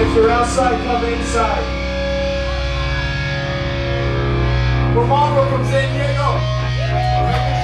If you're outside, come inside. From Mongrel, from San Diego.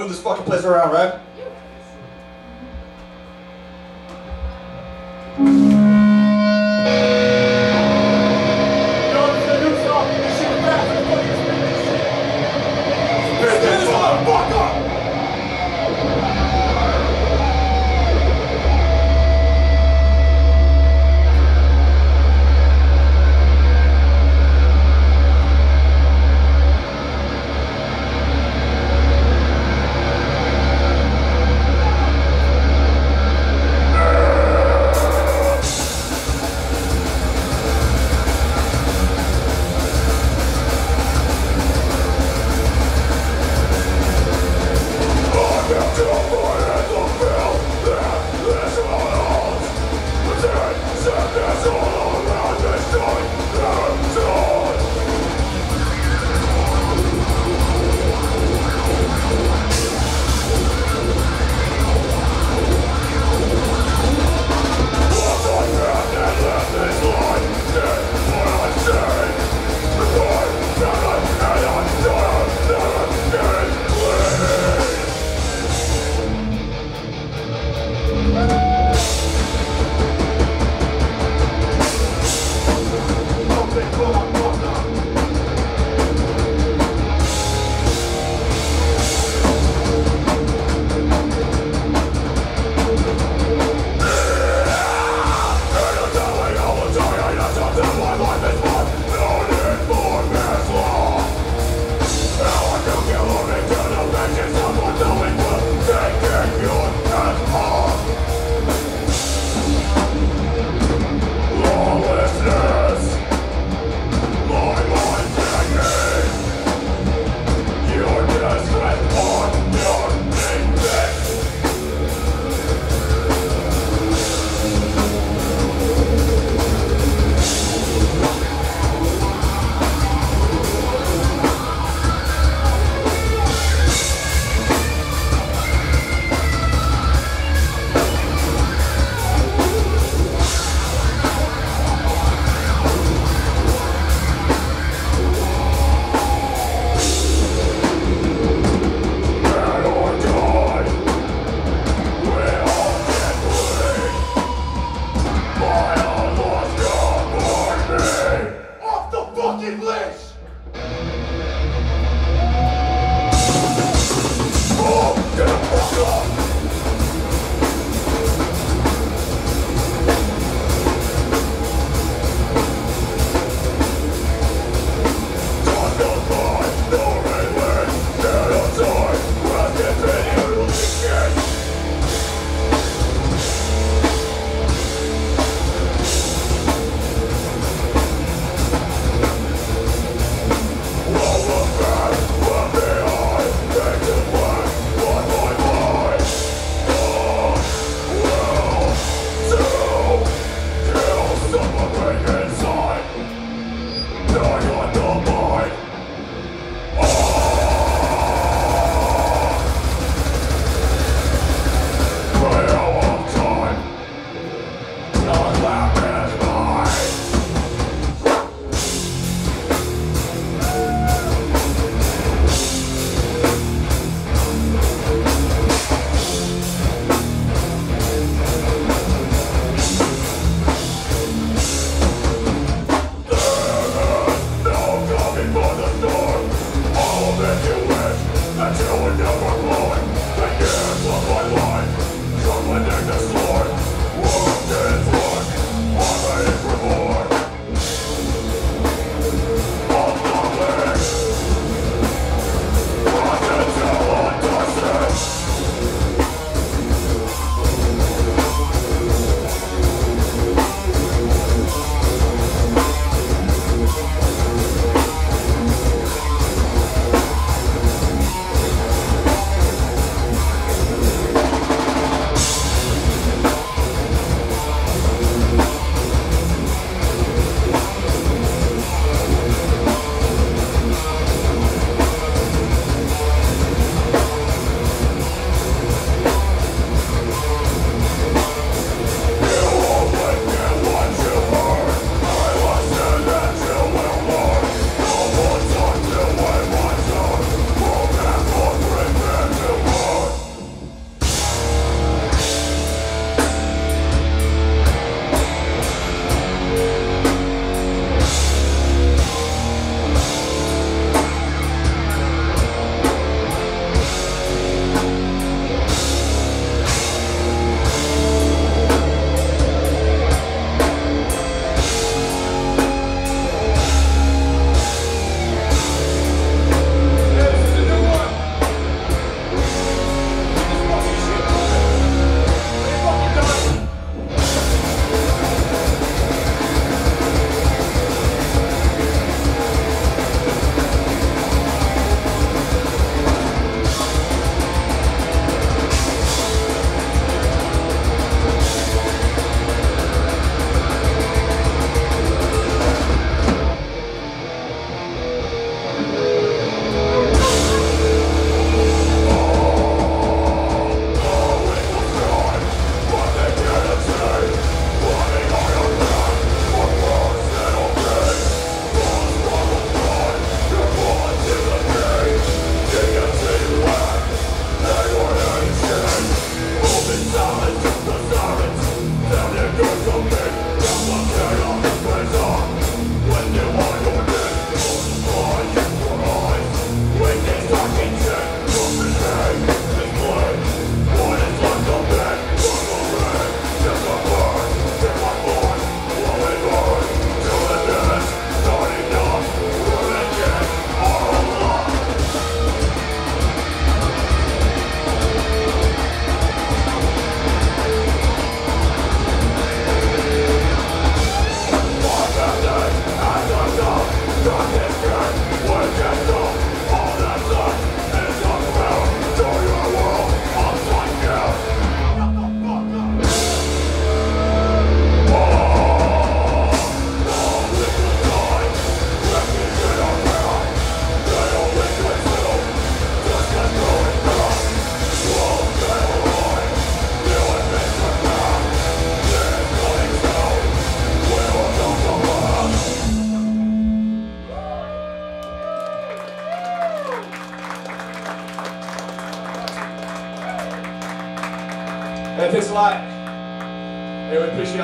Moving this fucking place around, right?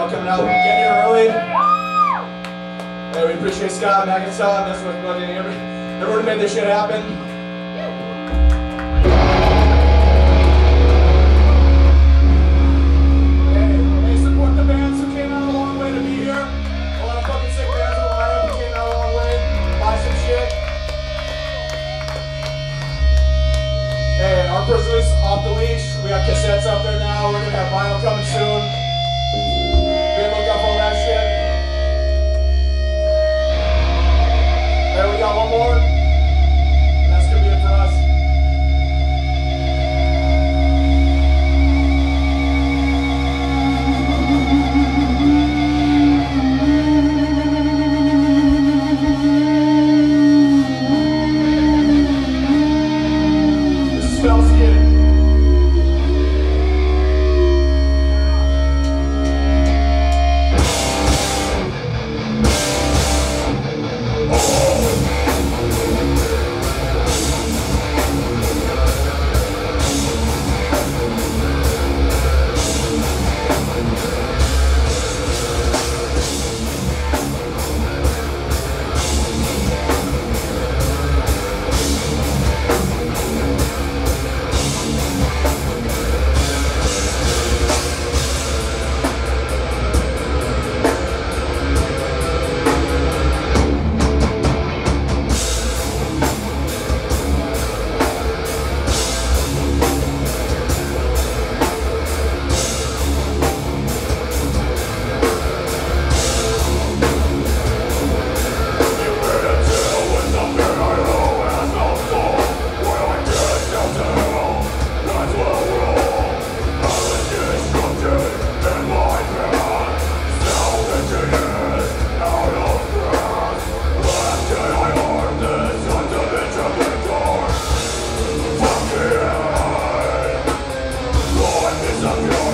Y'all coming out, getting here early. Hey, we appreciate Scott, and McIntyre, that's what's going in. Everyone made this shit happen. Hey, support the bands who came out a long way to be here. Fucking sick bands in the lineup came out a long way. Buy some shit. Hey, our prisoners off the leash. We got cassettes out there now. We're gonna have vinyl coming soon. of your